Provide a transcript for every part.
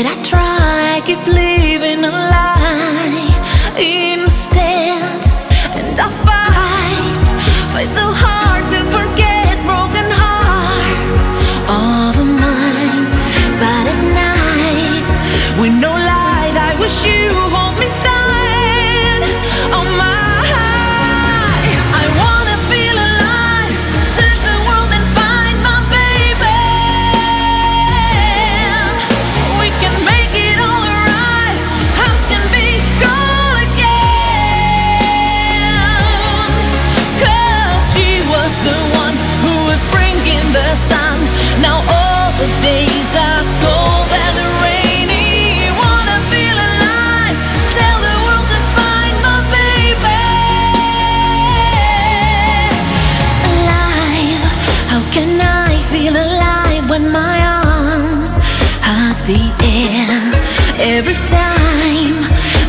Yet I try, keep living a lie instead, and I fight, fight so hard to forget broken heart of a mind. But at night, with no light, I wish you.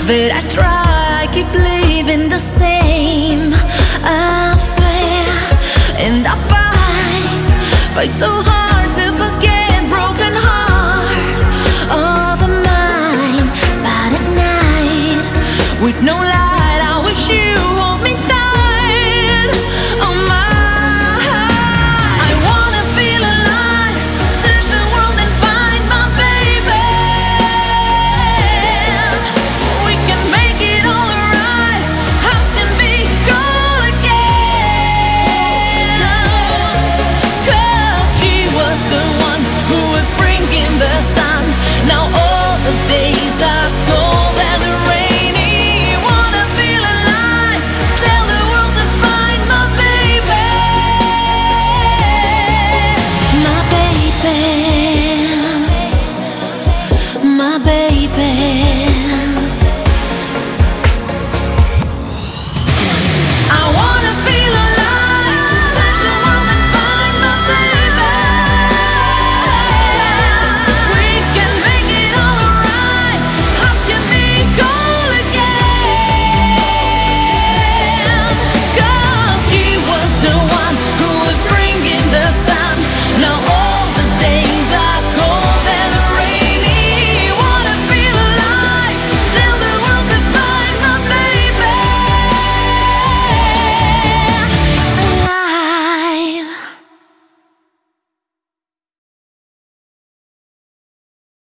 that I try, I keep living the same affair, and I fight, fight so hard to forget broken heart of mind. But at night, with no light, I wish you.